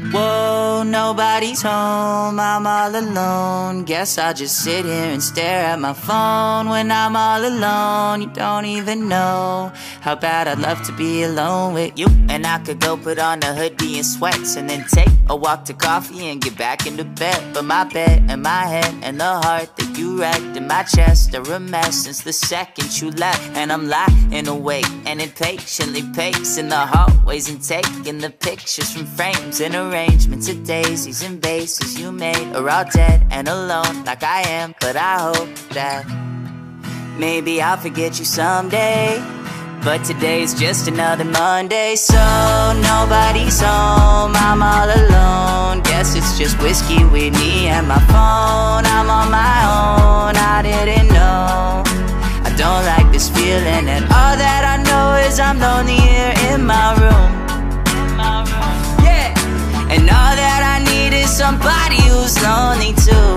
Whoa, nobody's home, I'm all alone. Guess I'll just sit here and stare at my phone when I'm all alone. You don't even know how bad I'd love to be alone with you. And I could go put on a hoodie and sweats and then take a walk to coffee and get back into bed. But my bed and my head and the heart that you wrecked in my chest are a mess since the second you left. And I'm lying awake and impatiently pacing the hallways and taking the pictures from frames and arrangements of daisies and bases you made are all dead and alone like I am. But I hope that maybe I'll forget you someday. But today's just another Monday, so nobody's home. I'm all alone. Guess it's just whiskey with me and my phone. I'm on my own. I didn't know. I don't like this feeling, and all that I know is I'm lonely here in my room. Yeah, and all that somebody who's lonely too.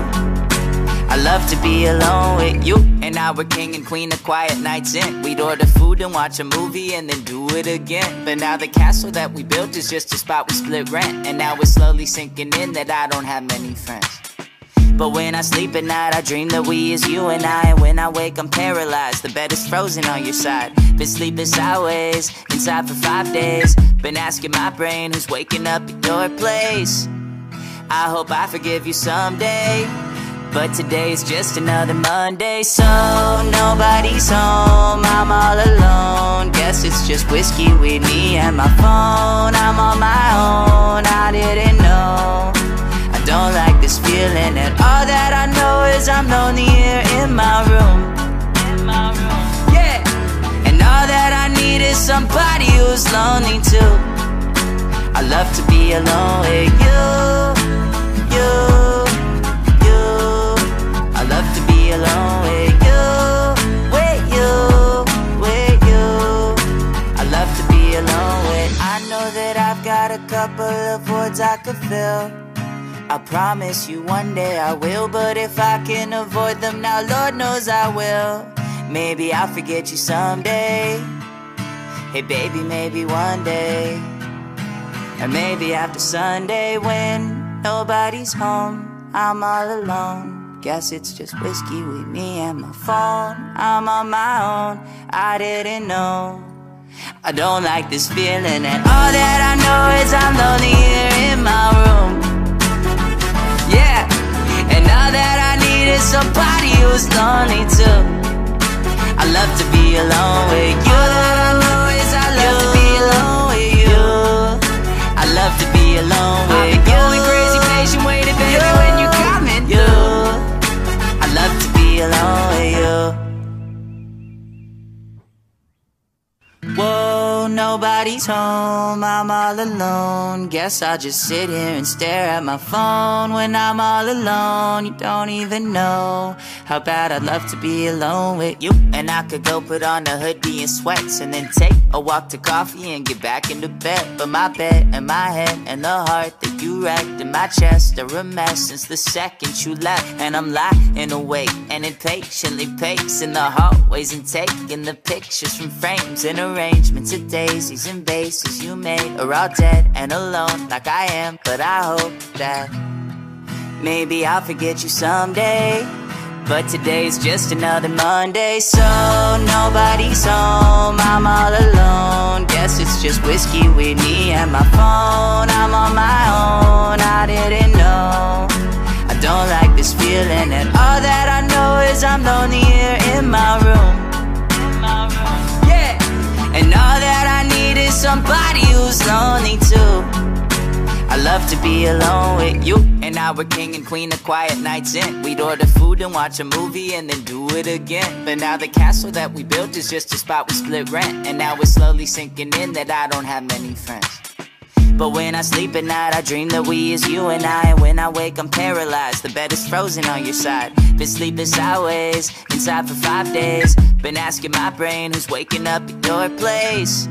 I love to be alone with you. And now we're king and queen of quiet nights in. We'd order food and watch a movie and then do it again. But now the castle that we built is just a spot we split rent. And now it's slowly sinking in that I don't have many friends. But when I sleep at night, I dream that we is you and I. And when I wake, I'm paralyzed. The bed is frozen on your side. Been sleeping sideways, inside for five days. Been asking my brain who's waking up at your place. I hope I forgive you someday. But today's just another Monday, so nobody's home. I'm all alone. Guess it's just whiskey with me and my phone. I'm on my own. I didn't know. I don't like this feeling, and all that I know is I'm lonely here in my room. Yeah, and all that I need is somebody who's lonely too. I love to be alone with you, words I could fill. I promise you one day I will, but if I can avoid them now, Lord knows I will. Maybe I'll forget you someday. Hey, baby, maybe one day. Or maybe after Sunday when nobody's home, I'm all alone. Guess it's just whiskey with me and my phone. I'm on my own, I didn't know. I don't like this feeling, and all that I know is I'm lonely here in my room. Yeah, and all that I need is somebody who's lonely too. I love to be alone with you. All that I know is I love to be alone with you. I love to be alone with you. Going crazy, patient, nobody's home, I'm all alone. Guess I'll just sit here and stare at my phone when I'm all alone. You don't even know how bad I'd love to be alone with you. And I could go put on a hoodie and sweats and then take a walk to coffee and get back into bed. But my bed and my head and the heart you wrecked in my chest a mess since the second you left. And I'm lying awake and impatiently pacing the hallways and taking the pictures from frames and arrangements of daisies and bases you made are all dead and alone like I am. But I hope that maybe I'll forget you someday. But today's just another Monday, so nobody's home. I'm all alone. Guess it's just whiskey with me and my phone. I'm on my own. I didn't know. I don't like this feeling, and all that I know is I'm lonely here in my room. Yeah, and all that I need is somebody who's lonely too. I love to be alone with you. And now we're king and queen of quiet nights in. We'd order food and watch a movie and then do it again. But now the castle that we built is just a spot we split rent. And now it's slowly sinking in that I don't have many friends. But when I sleep at night, I dream that we is you and I. And when I wake, I'm paralyzed. The bed is frozen on your side. Been sleeping sideways, inside for five days. Been asking my brain who's waking up at your place.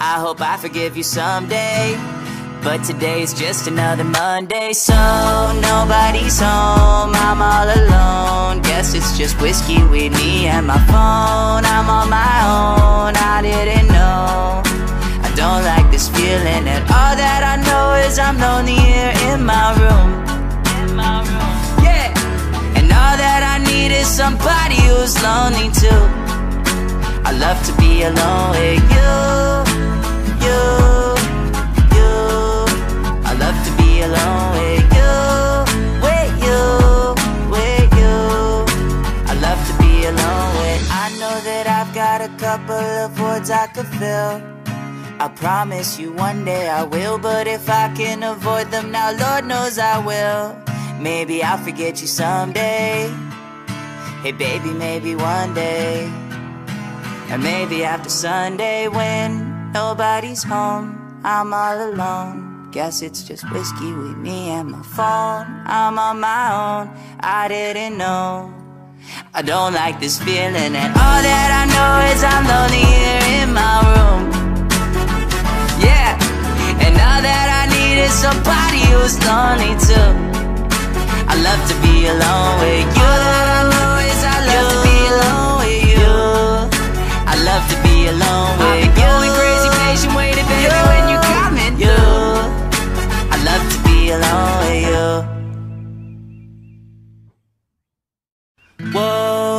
I hope I forgive you someday. But today's just another Monday, so nobody's home. I'm all alone. Guess it's just whiskey with me and my phone. I'm on my own. I didn't know. I don't like this feeling And all that I know is I'm lonely here in my room Yeah And all that I need is somebody who's lonely too I love to be alone with You You couple of words I could fill I promise you one day I will But if I can avoid them now, Lord knows I will. Maybe I'll forget you someday. Hey baby, maybe one day. And maybe after Sunday when nobody's home I'm all alone. Guess it's just whiskey with me and my phone. I'm on my own, I didn't know I don't like this feeling And all that I know is I'm lonely here in my room. Yeah And all that I need is somebody who's lonely too. I love to be alone with you. All that I know is I love to be alone with you. I love to be alone with you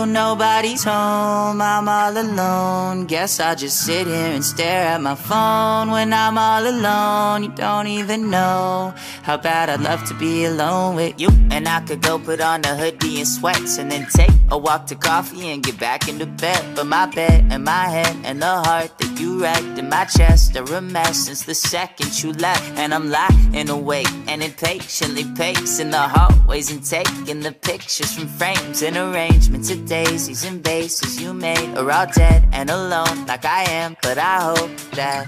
Nobody's home, I'm all alone. Guess I'll just sit here and stare at my phone. When I'm all alone, you don't even know How bad I'd love to be alone with you. And I could go put on a hoodie and sweats And then take a walk to coffee and get back into bed. But my bed and my head and the heart that you wrecked In my chest are a mess since the second you left. And I'm lying awake and impatiently pacing the hallways And taking the pictures from frames and arrangements of daisies and bases you made Are all dead and alone like I am But I hope that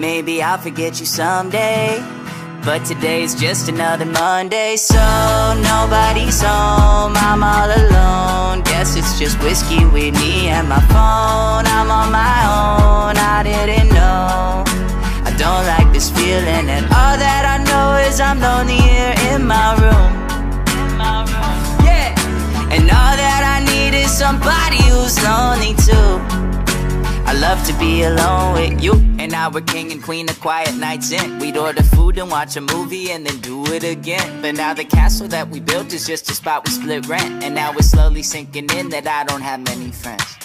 maybe I'll forget you someday. But today's just another Monday So nobody's home, I'm all alone. Guess it's just whiskey with me and my phone. I'm on my own, I didn't know. I don't like this feeling And all that I know is I'm lonely here in my room. Yeah. And all that somebody who's lonely too. I love to be alone with you. And now we're king and queen of quiet nights in. We'd order food and watch a movie and then do it again. But now the castle that we built is just a spot we split rent. And now it's slowly sinking in that I don't have many friends.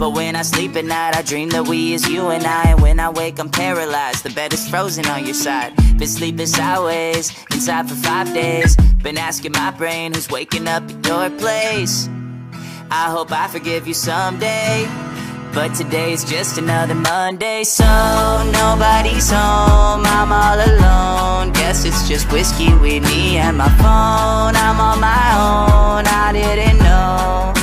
But when I sleep at night, I dream that we is you and I. And when I wake, I'm paralyzed, the bed is frozen on your side. Been sleeping sideways, inside for five days. Been asking my brain who's waking up at your place I hope I forgive you someday but today's just another Monday. So nobody's home, I'm all alone. Guess it's just whiskey with me and my phone. I'm on my own, I didn't know.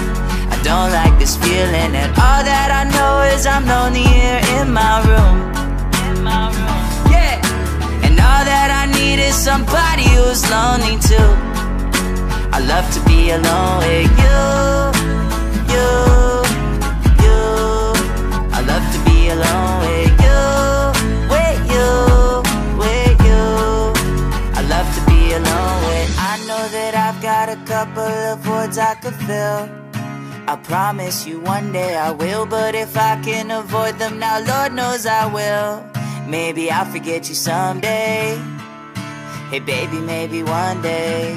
I don't like this feeling And all that I know is I'm lonely here in my room. Yeah. And all that I need is somebody who's lonely too. I love to be alone with you, couple of words I could fill. I promise you one day I will, but if I can avoid them now, Lord knows I will. Maybe I'll forget you someday. Hey baby, maybe one day.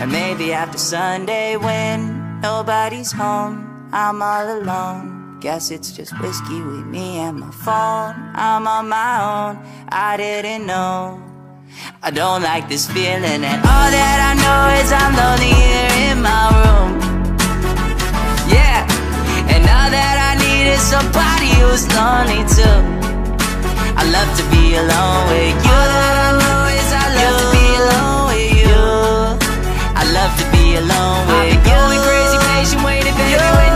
Or maybe after Sunday when nobody's home, I'm all alone. Guess it's just whiskey with me and my phone. I'm on my own, I didn't know. I don't like this feeling, and all that I know is I'm lonely here in my room. Yeah, and all that I need is somebody who's lonely too. I love to be alone with you. All that I know is I love to be alone with you. I love to be alone with you. Patient, waiting, baby, when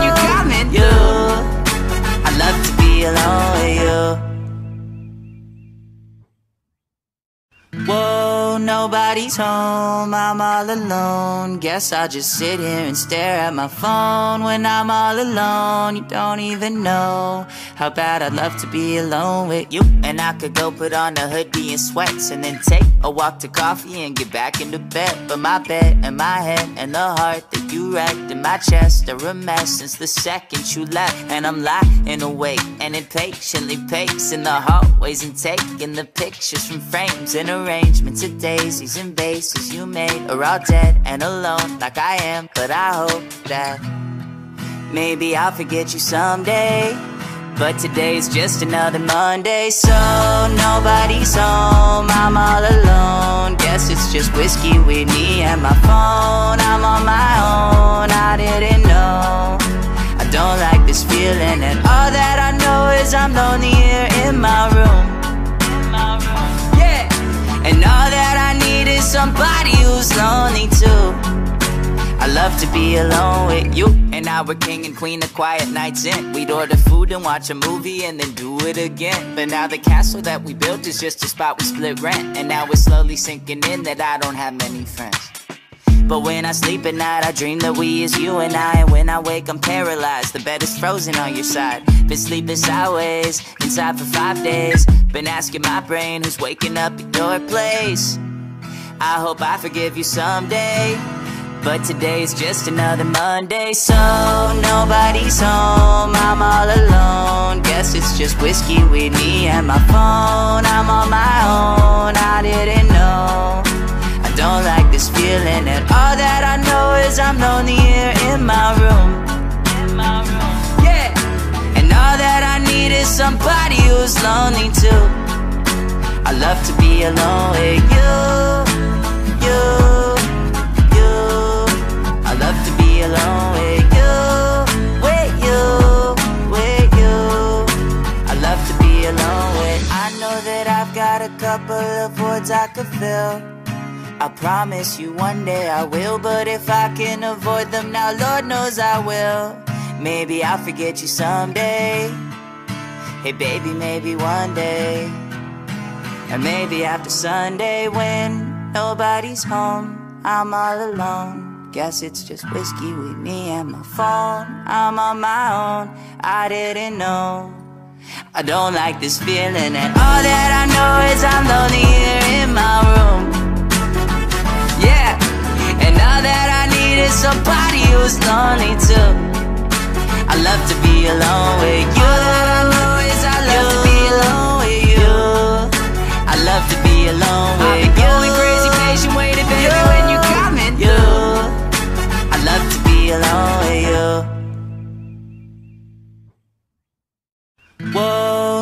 nobody's home, I'm all alone. Guess I'll just sit here and stare at my phone when I'm all alone. You don't even know how bad I'd love to be alone with you. And I could go put on a hoodie and sweats and then take a walk to coffee and get back into bed. But my bed and my head and the heart that you wrecked in my chest are a mess since the second you left. And I'm lying awake and impatiently pacing the hallways and taking the pictures from frames and arrangements of daisies and bases you made are all dead and alone like I am. But I hope that maybe I'll forget you someday. But today's just another Monday, so nobody's home. I'm all alone. Guess it's just whiskey with me and my phone. I'm on my own. I didn't know. I don't like this feeling, and all that I know is I'm lonely here in my room. Yeah, and all that I somebody who's lonely too. I love to be alone with you. And now we're king and queen of quiet nights in. We'd order food and watch a movie and then do it again. But now the castle that we built is just a spot we split rent. And now it's slowly sinking in that I don't have many friends. But when I sleep at night, I dream that we is you and I. And when I wake, I'm paralyzed, the bed is frozen on your side. Been sleeping sideways, inside for five days. Been asking my brain who's waking up at your place I hope I forgive you someday but today's just another Monday. So nobody's home, I'm all alone. Guess it's just whiskey with me and my phone. I'm on my own, I didn't know. I don't like this feeling and all that I know is I'm lonely here in my room. Yeah, and all that I need is somebody who's lonely too. I love to be alone with you, couple of voids I could fill. I promise you one day I will, but if I can avoid them now, Lord knows I will. Maybe I'll forget you someday. Hey baby, maybe one day. And maybe after Sunday when nobody's home, I'm all alone. Guess it's just whiskey with me and my phone. I'm on my own, I didn't know. I don't like this feeling, and all that I know is I'm lonely here in my room. Yeah, and all that I need is somebody who's lonely too. I love to be alone with you. All that I know is I love you. to be alone with you. I love to be alone with you. I've been going crazy, patient, waiting, baby, you. when you coming through love to be alone with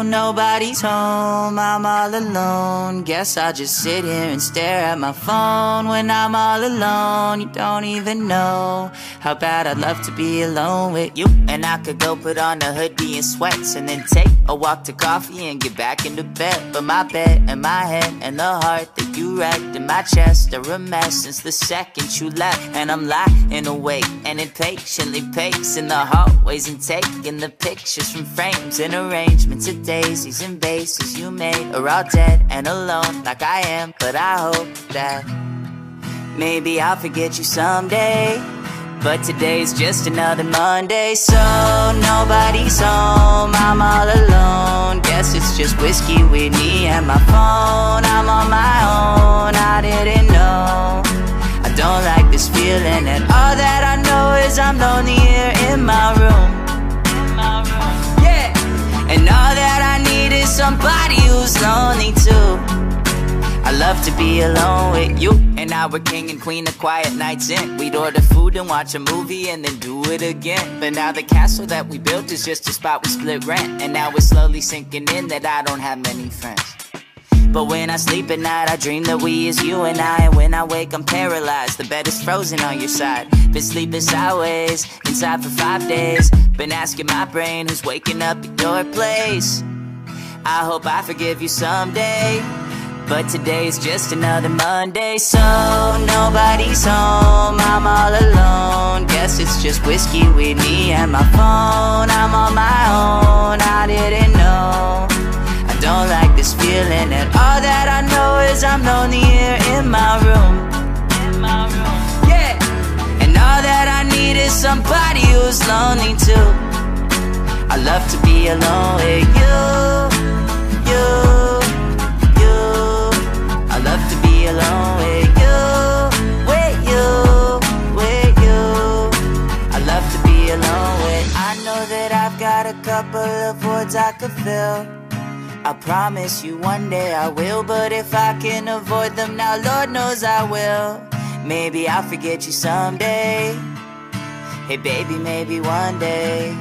nobody's home, I'm all alone. Guess I'll just sit here and stare at my phone when I'm all alone. You don't even know how bad I'd love to be alone with you. And I could go put on a hoodie and sweats and then take a walk to coffee and get back into bed. But my bed and my head and the heart that you wrecked in my chest are a mess since the second you left. And I'm lying awake and impatiently pacing the hallways and taking the pictures from frames and arrangements of daisies and bases you made are all dead and alone like I am. But I hope that maybe I'll forget you someday. But today's just another Monday, so nobody's home. I'm all alone. Guess it's just whiskey with me and my phone. I'm on my own. I didn't know. I don't like this feeling, and all that I know is I'm lonely here in my room. Yeah, and all that somebody who's lonely too. I love to be alone with you. And now we're king and queen of quiet nights in. We'd order food and watch a movie and then do it again. But now the castle that we built is just a spot we split rent. And now it's slowly sinking in that I don't have many friends. But when I sleep at night, I dream that we is you and I. And when I wake, I'm paralyzed, the bed is frozen on your side. Been sleeping sideways, inside for five days. Been asking my brain who's waking up at your place I hope I forgive you someday But today's just another Monday. So nobody's home, I'm all alone. Guess it's just whiskey with me and my phone. I'm on my own, I didn't know. I don't like this feeling and all that I know is I'm lonely here in my room. Yeah. And all that I need is somebody who's lonely too. I love to be alone with you. Couple of words I could fill. I promise you one day I will, but if I can avoid them now, Lord knows I will. Maybe I'll forget you someday. Hey, baby, maybe one day.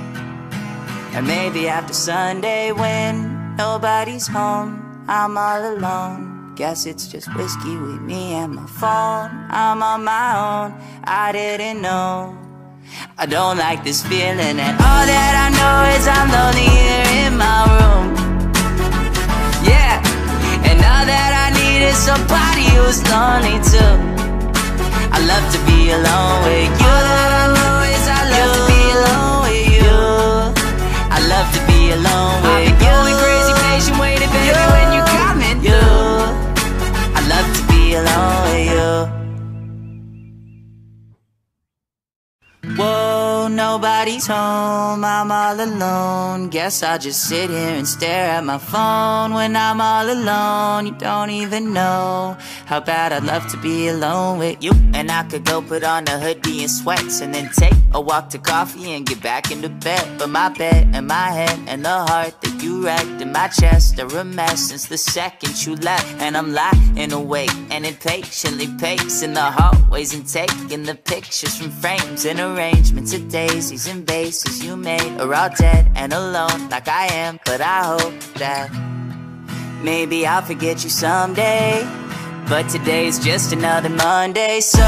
Or maybe after Sunday when nobody's home, I'm all alone. Guess it's just whiskey with me and my phone. I'm on my own, I didn't know. I don't like this feeling, and all that I know is I'm lonely here in my room. Yeah, and all that I need is somebody who's lonely too. I love to be alone with you. Whoa, nobody's home, I'm all alone. Guess I'll just sit here and stare at my phone when I'm all alone. You don't even know how bad I'd love to be alone with you. And I could go put on a hoodie and sweats and then take a walk to coffee and get back into bed. But my bed and my head and the heart that you wrecked in my chest are a mess since the second you left. And I'm lying awake and impatiently pacing the hallways and taking the pictures from frames and arrangements of daisies and bases you made are all dead and alone like I am. But I hope that maybe I'll forget you someday. But today's just another Monday, so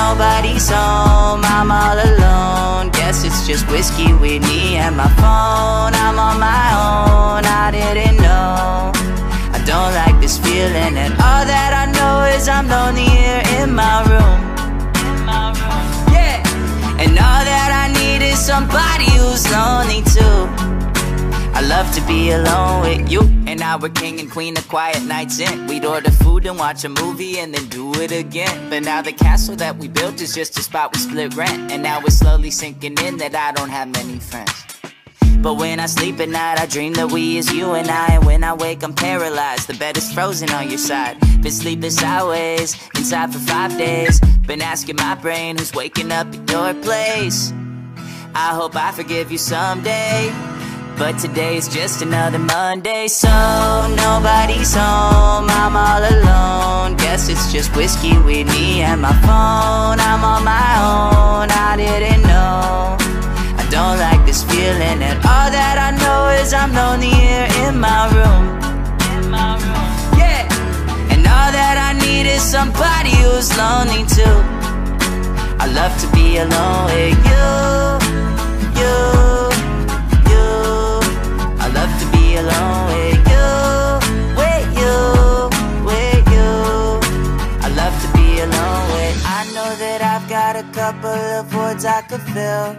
nobody's home. I'm all alone. Guess it's just whiskey with me and my phone. I'm on my own. I didn't know. I don't like this feeling, and all that I know is I'm lonely here in my room. All that I need is somebody who's lonely too. I love to be alone with you. And now we're king and queen of quiet nights in. We'd order food and watch a movie and then do it again. But now the castle that we built is just a spot we split rent. And now it's slowly sinking in that I don't have many friends. But when I sleep at night, I dream that we is you and I. And when I wake, I'm paralyzed. The bed is frozen on your side. Been sleeping sideways, inside for five days. Been asking my brain who's waking up at your place. I hope I forgive you someday. But today's just another Monday, so nobody's home. I'm all alone. Guess it's just whiskey with me and my phone. I'm on my own. I didn't know. Don't like this feeling, and all that I know is I'm lonely here in my room. Yeah, and all that I need is somebody who's lonely too. I love to be alone with you, you, you. I love to be alone with you, with you, with you. I love to be alone with. I know that I've got a couple of words I could fill.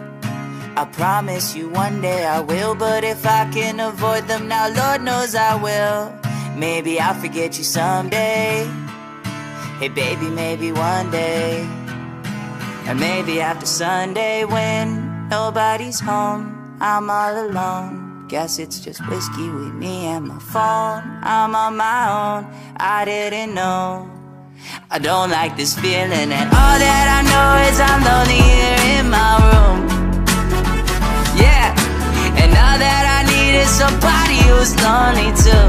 I promise you one day I will, but if I can avoid them now, Lord knows I will. Maybe I'll forget you someday. Hey, baby, maybe one day. Or maybe after Sunday when nobody's home, I'm all alone. Guess it's just whiskey with me and my phone. I'm on my own, I didn't know. I don't like this feeling, and all that I know is I'm lonely here in my room. Yeah, and all that I need is somebody who's lonely too.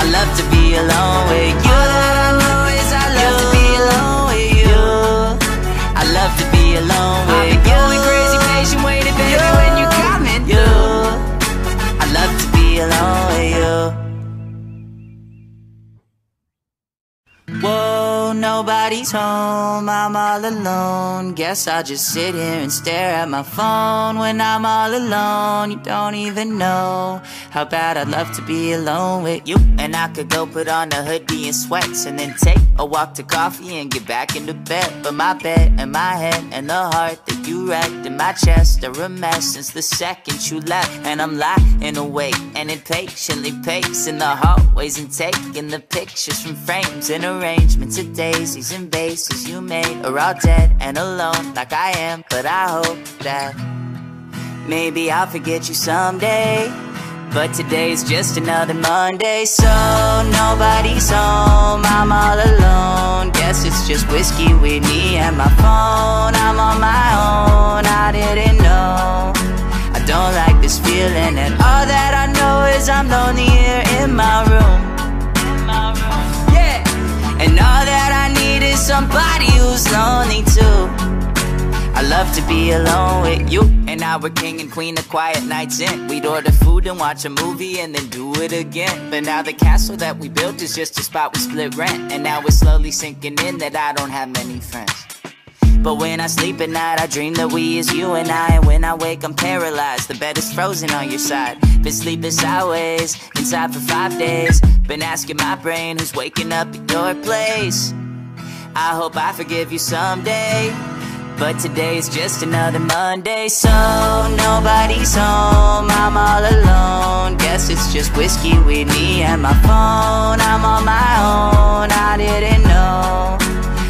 I love to be alone with you. Home, I'm all alone. Guess I'll just sit here and stare at my phone when I'm all alone. You don't even know how bad I'd love to be alone with you. And I could go put on a hoodie and sweats and then take a walk to coffee and get back into bed. But my bed and my head and the heart that that you wrecked in my chest are a mess since the second you left. And I'm lying awake and impatiently pacing the hallways and taking the pictures from frames and arrangements of daisies and bases you made are all dead and alone like I am. But I hope that maybe I'll forget you someday. But today's just another Monday, so nobody's home. I'm all alone. Guess it's just whiskey with me and my phone. I'm on my own. I didn't know. I don't like this feeling, and all that I know is I'm lonely here in my room. Yeah, and all that I is somebody who's lonely too. I love to be alone with you. And now we're king and queen of quiet nights in. We'd order food and watch a movie and then do it again. But now the castle that we built is just a spot we split rent. And now it's slowly sinking in that I don't have many friends. But when I sleep at night, I dream that we is you and I. And when I wake, I'm paralyzed, the bed is frozen on your side. Been sleeping sideways, inside for five days. Been asking my brain who's waking up at your place I hope I forgive you someday but today's just another Monday, so nobody's home. I'm all alone. Guess it's just whiskey with me and my phone. I'm on my own. I didn't know.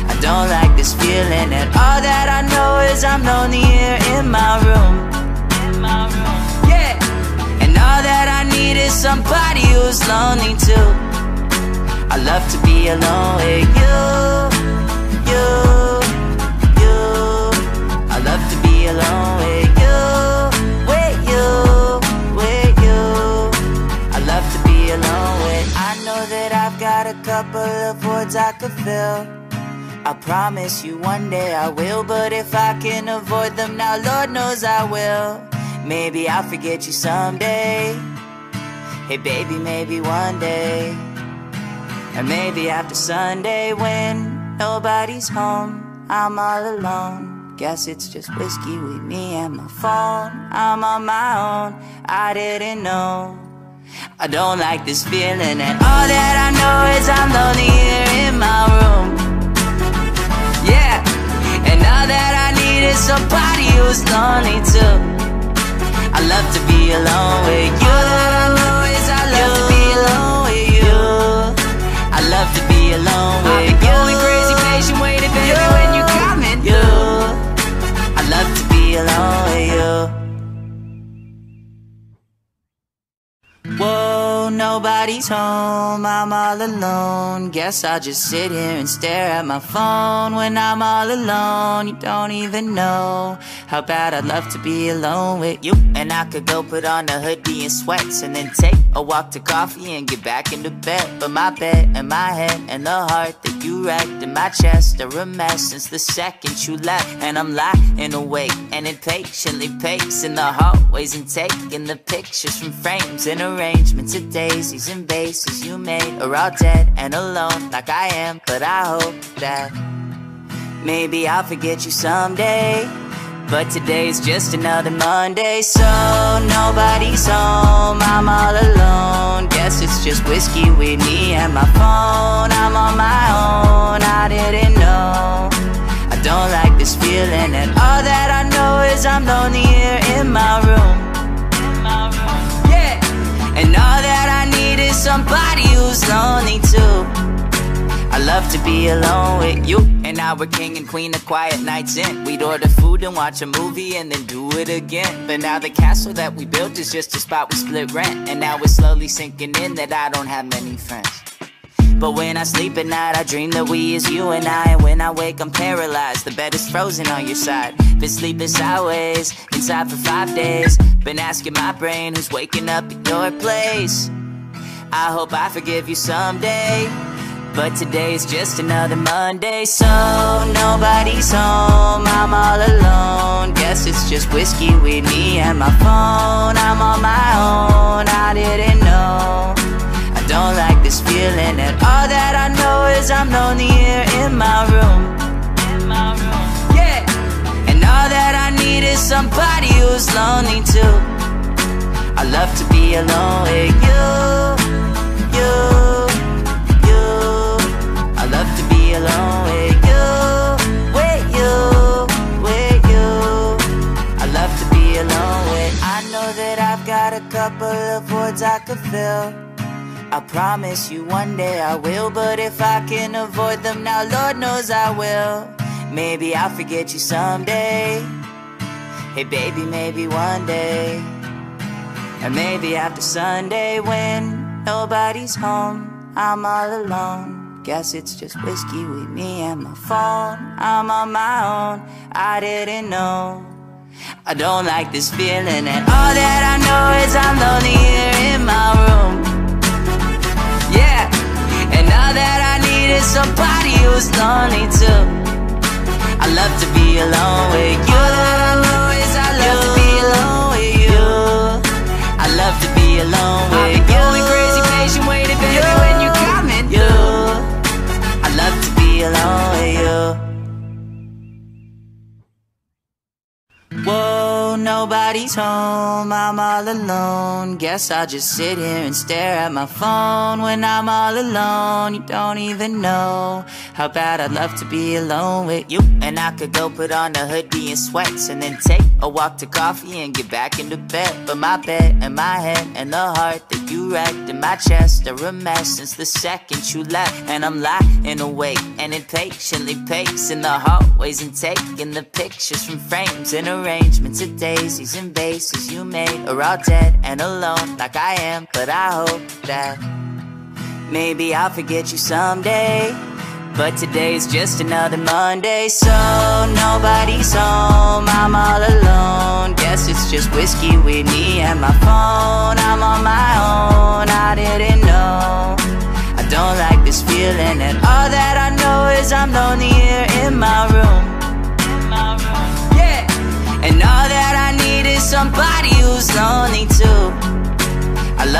I don't like this feeling, and all that I know is I'm lonely here in my room. Yeah, and all that I need is somebody who's lonely too. I love to be alone with you, I. I promise you one day I will, but if I can avoid them now, Lord knows I will. Maybe I'll forget you someday. Hey, baby, maybe one day. And maybe after Sunday when nobody's home, I'm all alone. Guess it's just whiskey with me and my phone. I'm on my own, I didn't know. I don't like this feeling, and all that I know is I'm lonely here in my room. Yeah, and all that I need is somebody who's lonely too. I love to be alone with you. All that I know is I love you. to be alone with you. I love to be alone with I've been you. going crazy, patient, waiting, baby, You. when you coming. You, I love to be alone Whoa, nobody's home, I'm all alone. Guess I'll just sit here and stare at my phone when I'm all alone. You don't even know how bad I'd love to be alone with you. And I could go put on a hoodie and sweats and then take a walk to coffee and get back into bed. But my bed and my head and the heart that you wrecked in my chest are a mess since the second you left. And I'm lying awake and impatiently pacing the hallways and taking the pictures from frames and arrangements of daisies and bases you made are all dead and alone like I am. But I hope that maybe I'll forget you someday. But today's just another Monday, so nobody's home. I'm all alone. Guess it's just whiskey with me and my phone. I'm on my own. I didn't know. I don't like this feeling, and all that I know is I'm lonely here in my room. Yeah, and all that somebody who's lonely too. I love to be alone with you. And now we're king and queen of quiet nights in. We'd order food and watch a movie and then do it again. But now the castle that we built is just a spot we split rent. And now it's slowly sinking in that I don't have many friends. But when I sleep at night, I dream that we is you and I. And when I wake, I'm paralyzed. The bed is frozen on your side. Been sleeping sideways, inside for five days. Been asking my brain who's waking up at your place. I hope I forgive you someday. But today's just another Monday, so nobody's home. I'm all alone. Guess it's just whiskey with me and my phone. I'm on my own. I didn't know. I don't like this feeling, and all that I know is I'm lonely here in my room. Yeah, and all that I need is somebody who's lonely too. I love to be alone with you, you, with you, with you, with you. I love to be alone with. I know that I've got a couple of I could fill. I promise you one day I will, but if I can avoid them now, Lord knows I will. Maybe I'll forget you someday. Hey, baby, maybe one day. And maybe after Sunday when nobody's home, I'm all alone. Guess it's just whiskey with me and my phone. I'm on my own, I didn't know. I don't like this feeling, and all that I know is I'm lonely here in my room. Yeah, and all that I need is somebody who's lonely too. I love to be alone with you. All that I know is I love to be alone with you. I love to be alone with you. Nobody's home, I'm all alone. Guess I'll just sit here and stare at my phone when I'm all alone. You don't even know how bad I'd love to be alone with you. And I could go put on a hoodie and sweats and then take a walk to coffee and get back into bed. But my bed and my head and the heart that you wrecked in my chest are a mess since the second you left. And I'm lying awake and impatiently pacing the hallways and taking the pictures from frames and arrangements of daisies and bases you made are all dead and alone like I am. But I hope that maybe I'll forget you someday. But today's just another Monday, so nobody's home. I'm all alone. Guess it's just whiskey with me and my phone. I'm on my own. I didn't know. I don't like this feeling, and all that I know is I'm lonely here in my room.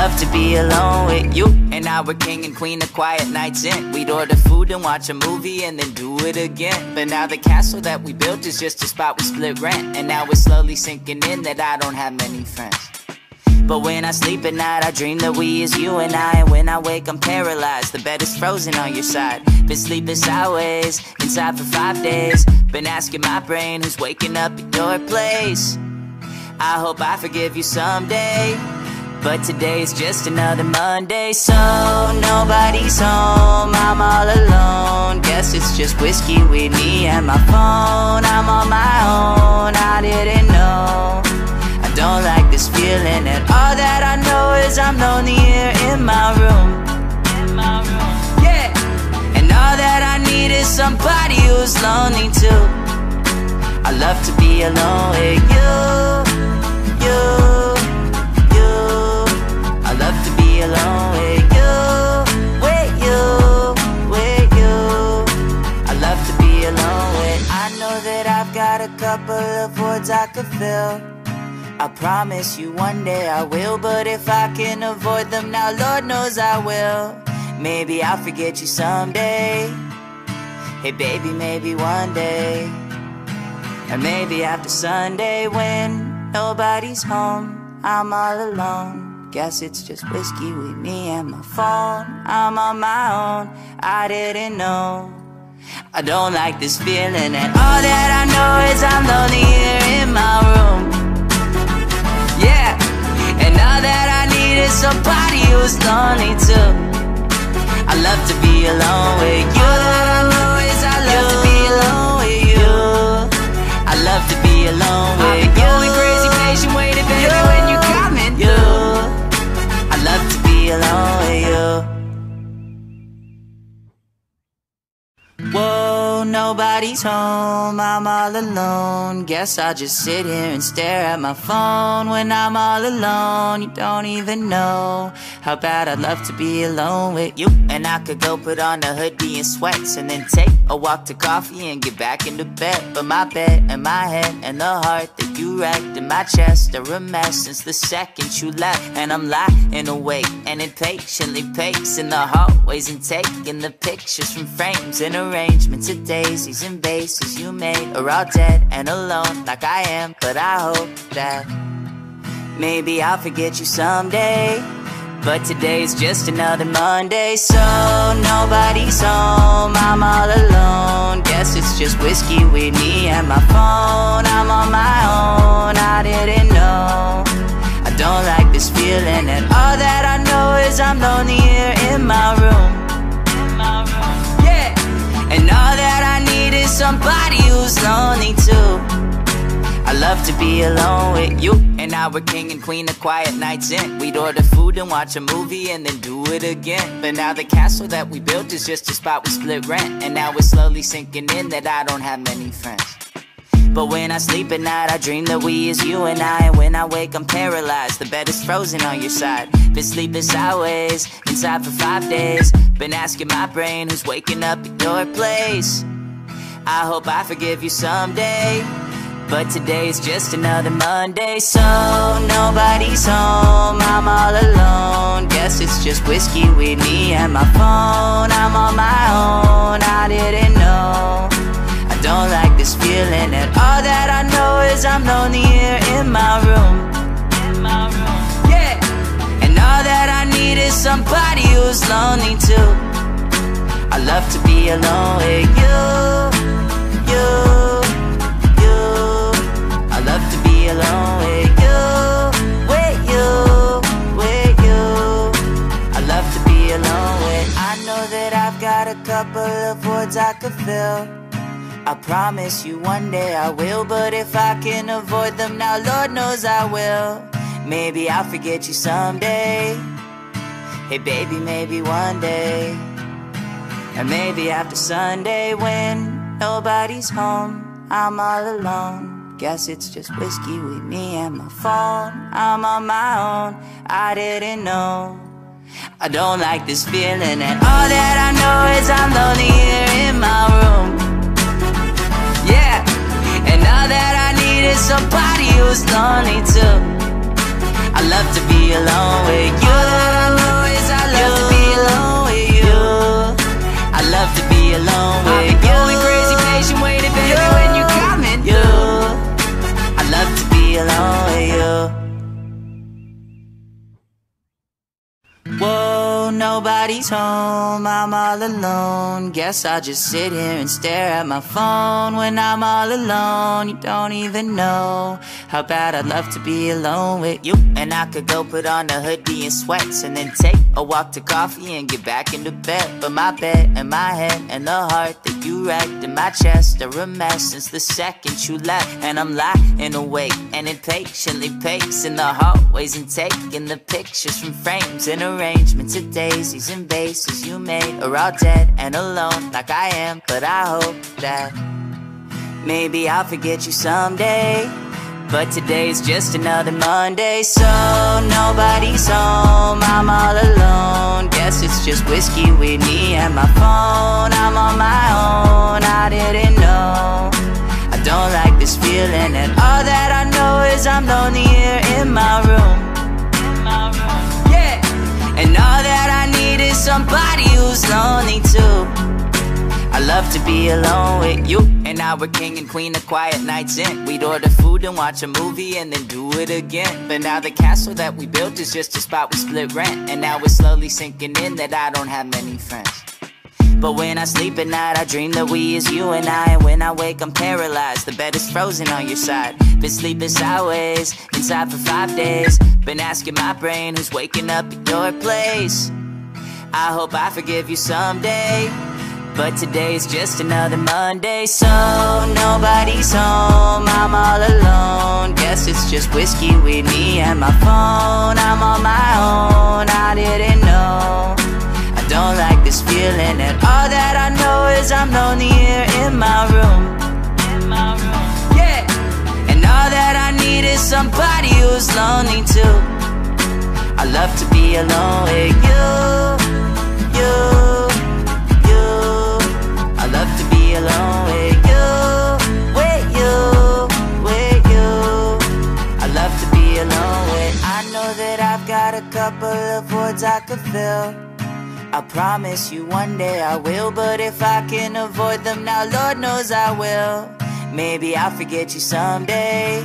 Love to be alone with you. And now we're king and queen of quiet nights in. We'd order food and watch a movie and then do it again. But now the castle that we built is just a spot we split rent. And now it's slowly sinking in that I don't have many friends. But when I sleep at night, I dream that we is you and I. And when I wake, I'm paralyzed. The bed is frozen on your side. Been sleeping sideways, inside for five days. Been asking my brain who's waking up at your place. I hope I forgive you someday. But today's just another Monday, so nobody's home. I'm all alone. Guess it's just whiskey with me and my phone. I'm on my own. I didn't know. I don't like this feeling, and all that I know is I'm lonely here in my room. In my room. Yeah, and all that I need is somebody who's lonely too. I love to be alone with you, a couple of voids I could fill. I promise you one day I will, but if I can avoid them now, Lord knows I will. Maybe I'll forget you someday. Hey, baby, maybe one day. Or maybe after Sunday when nobody's home, I'm all alone. Guess it's just whiskey with me and my phone. I'm on my own, I didn't know. I don't like this feeling, and all that I know is I'm lonely here in my room. Yeah, and all that I need is somebody who's lonely too. I love to be alone nobody's home, I'm all alone. Guess I'll just sit here and stare at my phone when I'm all alone. You don't even know how bad I'd love to be alone with you. And I could go put on a hoodie and sweats and then take a walk to coffee and get back into bed. But my bed and my head and the heart that you wrecked in my chest are a mess since the second you left. And I'm lying awake and impatiently pacing the hallways and taking the pictures from frames and arrangements of daisies and bases you made are all dead and alone like I am. But I hope that maybe I'll forget you someday. But today's just another Monday, so nobody's home. I'm all alone. Guess it's just whiskey with me and my phone. I'm on my own. I didn't know. I don't like this feeling, and all that I know is I'm lonely here in my room. Somebody who's lonely too. I love to be alone with you. And now we're king and queen of quiet nights in. We'd order food and watch a movie and then do it again. But now the castle that we built is just a spot we split rent. And now it's slowly sinking in that I don't have many friends. But when I sleep at night, I dream that we is you and I. And when I wake, I'm paralyzed. The bed is frozen on your side. Been sleeping sideways, inside for five days. Been asking my brain who's waking up at your place. I hope I forgive you someday. But today's just another Monday, so nobody's home. I'm all alone. Guess it's just whiskey with me and my phone. I'm on my own. I didn't know. I don't like this feeling, and all that I know is I'm lonely here in my room. Yeah, and all that I need is somebody who's lonely too. I love to be alone with you, couple of words I could fill. I promise you one day I will, but if I can avoid them now, Lord knows I will. Maybe I'll forget you someday. Hey, baby, maybe one day. And maybe after Sunday when nobody's home, I'm all alone. Guess it's just whiskey with me and my phone. I'm on my own, I didn't know. I don't like this feeling, and all that I know is I'm lonely here in my room. Yeah, and all that I need is somebody who's lonely too. I love to be alone with you. All that I know is I love you. to be alone with you. I love to be alone with I've been you. going crazy, patient, waiting, baby, You. when you coming. You, I love to be alone with you. Whoa, nobody's home, I'm all alone. Guess I'll just sit here and stare at my phone when I'm all alone. You don't even know how bad I'd love to be alone with you. And I could go put on a hoodie and sweats and then take a walk to coffee and get back into bed. But my bed and my head and the heart you wrecked in my chest a mess since the second you left. And I'm lying awake and impatiently pacing the hallways and taking the pictures from frames and arrangements of daisies and vases you made are all dead and alone like I am. But I hope that maybe I'll forget you someday. But today's just another Monday, so nobody's home. I'm all alone. Guess it's just whiskey with me and my phone. I'm on my own. I didn't know. I don't like this feeling, and all that I know is I'm lonely here in my room. Yeah, and all that I need is somebody who's lonely too. I love to be alone with you. And now we're king and queen of quiet nights in. We'd order food and watch a movie and then do it again. But now the castle that we built is just a spot we split rent. And now it's slowly sinking in that I don't have many friends. But when I sleep at night, I dream that we is you and I. And when I wake, I'm paralyzed. The bed is frozen on your side. Been sleeping sideways, inside for five days. Been asking my brain who's waking up at your place. I hope I forgive you someday. But today's just another Monday, so nobody's home. I'm all alone. Guess it's just whiskey with me and my phone. I'm on my own. I didn't know. I don't like this feeling, and all that I know is I'm lonely here in my room. Yeah, and all that I need is somebody who's lonely too. I love to be alone with you, you, alone with you, with you, with you. I love to be alone with. I know that I've got a couple of words I could fill. I promise you one day I will, but if I can avoid them now, Lord knows I will. Maybe I'll forget you someday.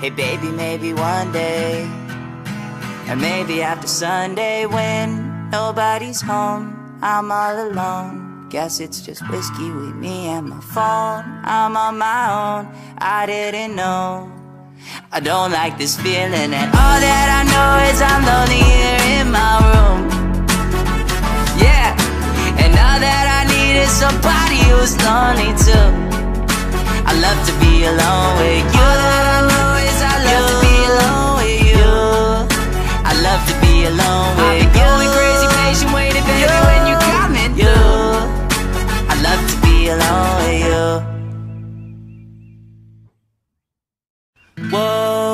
Hey, baby, maybe one day. Or maybe after Sunday when nobody's home, I'm all alone. Guess it's just whiskey with me and my phone. I'm on my own, I didn't know. I don't like this feeling And all that I know is I'm lonely here in my room. Yeah And all that I need is somebody who's lonely too. I love to be alone with you. All that I know is I love to be alone with you. I love to be alone with I've been you going crazy, patient, waiting, baby, you alone with you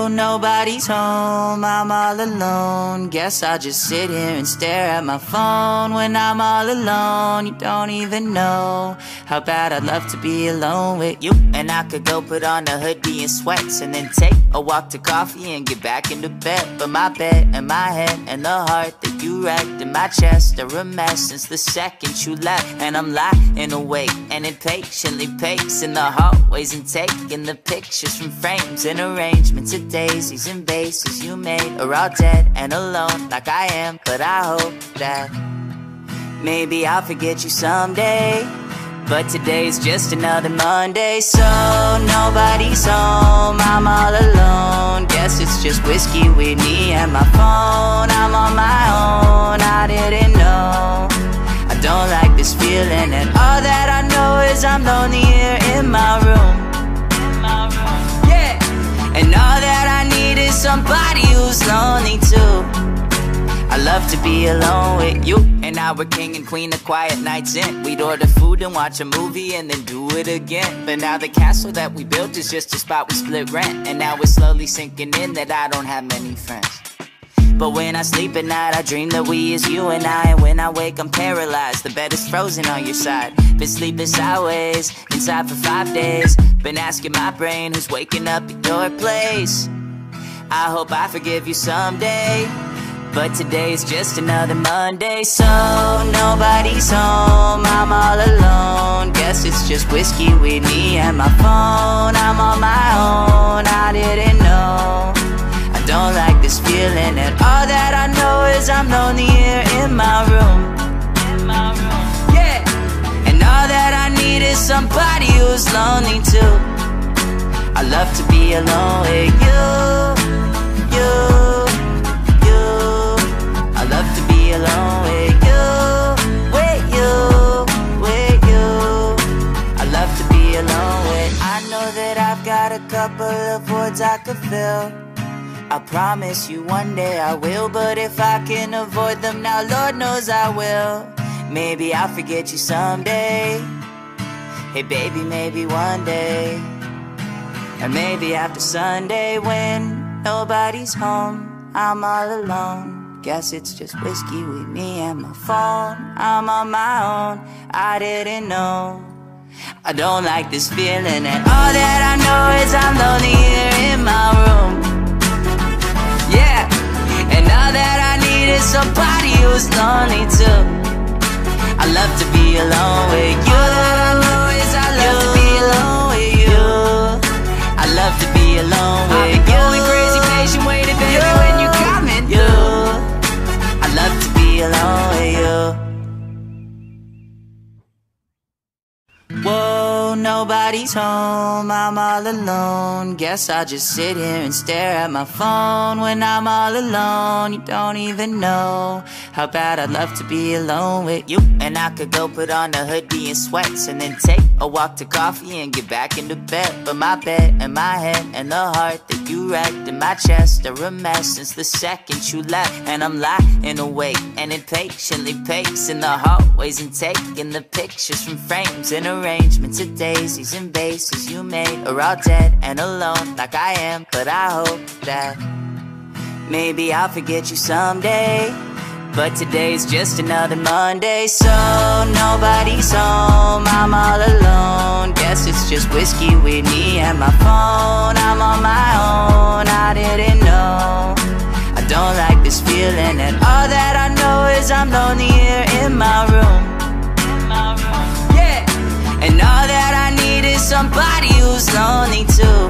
Nobody's home, I'm all alone. Guess I'll just sit here and stare at my phone. When I'm all alone, you don't even know How bad I'd love to be alone with you. And I could go put on a hoodie and sweats And then take a walk to coffee and get back into bed. But my bed and my head and the heart that you wrecked In my chest are a mess since the second you left. And I'm lying awake and impatiently pacing the hallways And taking the pictures from frames and arrangements of daisies and bases you made Are all dead and alone like I am But I hope that maybe I'll forget you someday but today's just another Monday, so nobody's home. I'm all alone. Guess it's just whiskey with me and my phone. I'm on my own. I didn't know. I don't like this feeling, and all that I know is I'm lonely here in my room. And all that I need is somebody who's lonely too. I love to be alone with you. And now we're king and queen of quiet nights in. We'd order food and watch a movie and then do it again. But now the castle that we built is just a spot we split rent. And now it's slowly sinking in that I don't have many friends but when I sleep at night, I dream that we is you and I And when I wake, I'm paralyzed, the bed is frozen on your side Been sleeping sideways, inside for five days Been asking my brain who's waking up at your place I hope I forgive you someday but today's just another Monday, so nobody's home. I'm all alone. Guess it's just whiskey with me and my phone. I'm on my own. I didn't know. Don't like this feeling, and all that I know is I'm lonely here in my room. Yeah, and all that I need is somebody who's lonely too. I love to be alone with you, you. You I love to be alone with you, with you, with you. I love to be alone with. I know that I've got a couple of voids I could fill. I promise you one day I will, but if I can avoid them now, Lord knows I will. Maybe I'll forget you someday. Hey, baby, maybe one day. Or maybe after Sunday when nobody's home, I'm all alone. Guess it's just whiskey with me and my phone. I'm on my own, I didn't know. I don't like this feeling, and all that I know is I'm lonely here in my room. Lonely too. I love to be alone with you. Nobody's home, I'm all alone. Guess I'll just sit here and stare at my phone when I'm all alone. You don't even know how bad I'd love to be alone with you. And I could go put on a hoodie and sweats and then take a walk to coffee and get back into bed. But my bed and my head and the heart that you wrecked in my chest are a mess since the second you left. And I'm lying awake and impatiently pacing the hallways and taking the pictures from frames and arrangements of daisies and bases you made are all dead and alone like I am. But I hope that maybe I'll forget you someday. But today's just another Monday, so nobody's home. I'm all alone. Guess it's just whiskey with me and my phone. I'm on my own. I didn't know. I don't like this feeling, and all that I know is I'm lonely here in my room. Yeah, and all that somebody who's lonely too.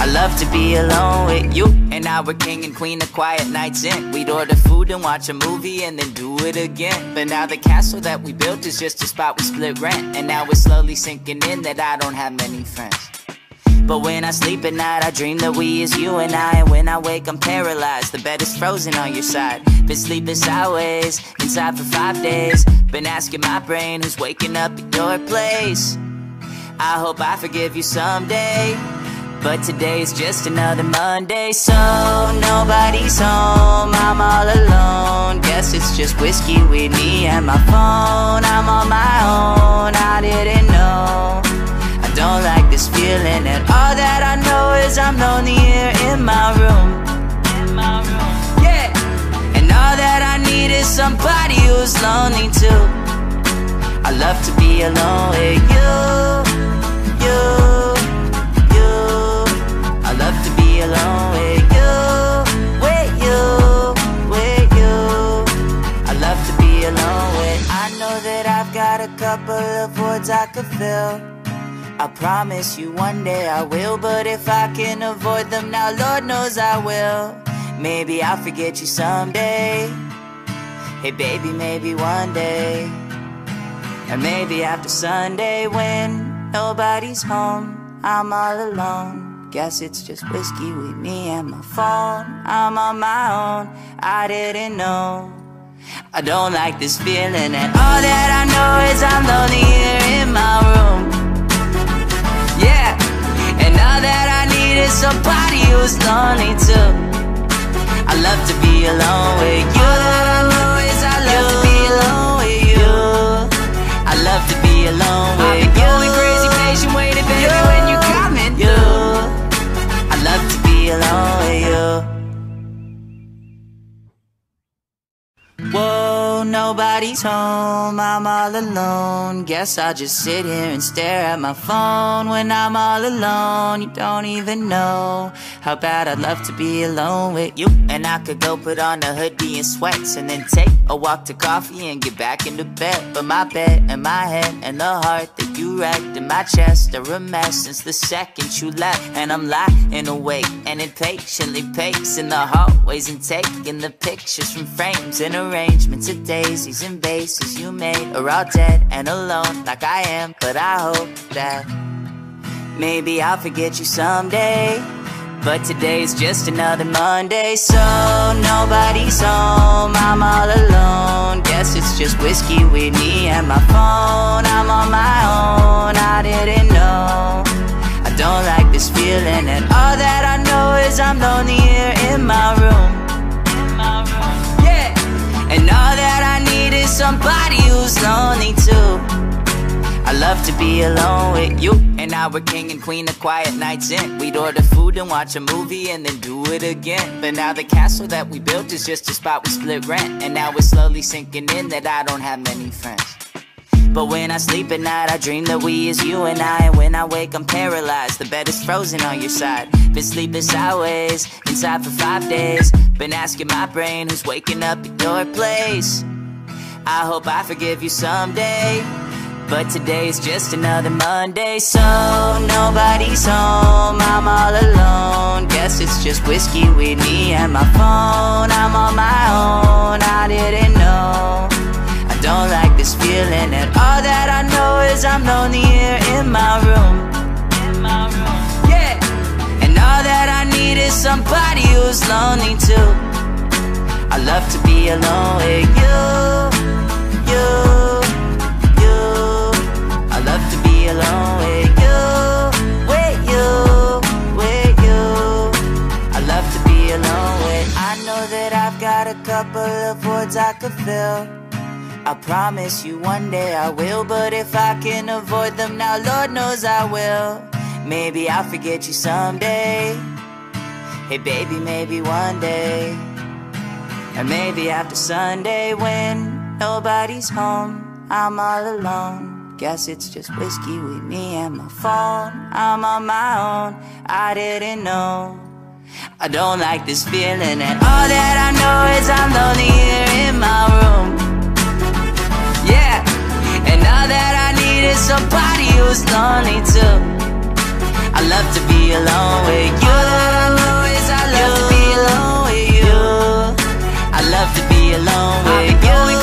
I love to be alone with you. And now we're king and queen of quiet nights in. We'd order food and watch a movie and then do it again. But now the castle that we built is just a spot we split rent. And now it's slowly sinking in that I don't have many friends. But when I sleep at night, I dream that we is you and I. And when I wake, I'm paralyzed. The bed is frozen on your side. Been sleeping sideways, inside for five days. Been asking my brain who's waking up at your place. I hope I forgive you someday. But today's just another Monday, so nobody's home. I'm all alone. Guess it's just whiskey with me and my phone. I'm on my own. I didn't know. I don't like this feeling, and all that I know is I'm lonely here in my room. Yeah. And all that I need is somebody who's lonely too. I love to be alone with you, couple of voids I could fill. I promise you one day I will, but if I can avoid them now, Lord knows I will. Maybe I'll forget you someday. Hey, baby, maybe one day. And maybe after Sunday when nobody's home, I'm all alone. Guess it's just whiskey with me and my phone. I'm on my own, I didn't know. I don't like this feeling, and all that I know is I'm lonely here in my room. Yeah, and all that I need is somebody who's lonely too. I love to be alone with you. All that I know is I love to be alone with you. I love to be alone with I've you. been going crazy, patient, waiting, baby, You. when you coming. You. I love to be alone with you. Whoa, nobody's home, I'm all alone. Guess I'll just sit here and stare at my phone when I'm all alone. You don't even know how bad I'd love to be alone with you. And I could go put on a hoodie and sweats and then take a walk to coffee and get back into bed. But my bed and my head and the heart you wrecked in my chest a mess since the second you left. And I'm lying awake and impatiently pacing the hallways and taking the pictures from frames and arrangements of daisies and vases you made are all dead and alone like I am. But I hope that maybe I'll forget you someday. But today's just another Monday, so nobody's home. I'm all alone. Guess it's just whiskey with me and my phone. I'm on my own. I didn't know. I don't like this feeling, and all that I know is I'm lonely here in my room. Yeah. And all that I need is somebody who's lonely too. I love to be alone with you. And now we're king and queen of quiet nights in. We'd order food and watch a movie and then do it again. But now the castle that we built is just a spot we split rent. And now it's slowly sinking in that I don't have many friends. But when I sleep at night, I dream that we is you and I. And when I wake, I'm paralyzed. The bed is frozen on your side. Been sleeping sideways, inside for five days. Been asking my brain who's waking up at your place. I hope I forgive you someday. But today's just another Monday, so nobody's home. I'm all alone. Guess it's just whiskey with me and my phone. I'm on my own. I didn't know. I don't like this feeling, and all that I know is I'm lonely here in my room. Yeah. And all that I need is somebody who's lonely too. I love to be alone with you, you. Couple of voids I could fill. I promise you one day I will, but if I can avoid them now, Lord knows I will. Maybe I'll forget you someday. Hey, baby, maybe one day. Or maybe after Sunday when nobody's home, I'm all alone. Guess it's just whiskey with me and my phone. I'm on my own, I didn't know. I don't like this feeling, and all that I know is I'm lonely here in my room. Yeah, and all that I need is somebody who's lonely too. I love to be alone with you. All that I know is I love to be alone with you. I love to be alone with you.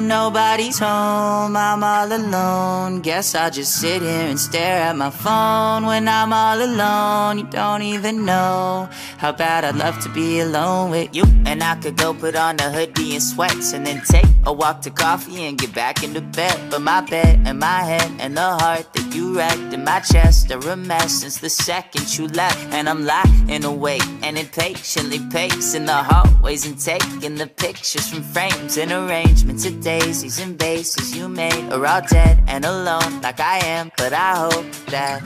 Nobody's home, I'm all alone. Guess I'll just sit here and stare at my phone when I'm all alone. You don't even know how bad I'd love to be alone with you. And I could go put on a hoodie and sweats and then take a walk to coffee and get back into bed. But my bed and my head and the heart that you wrecked in my chest are a mess since the second you left. And I'm lying awake and impatiently pacing the hallways and taking the pictures from frames and arrangements of daisies and bases you made are all dead and alone like I am. But I hope that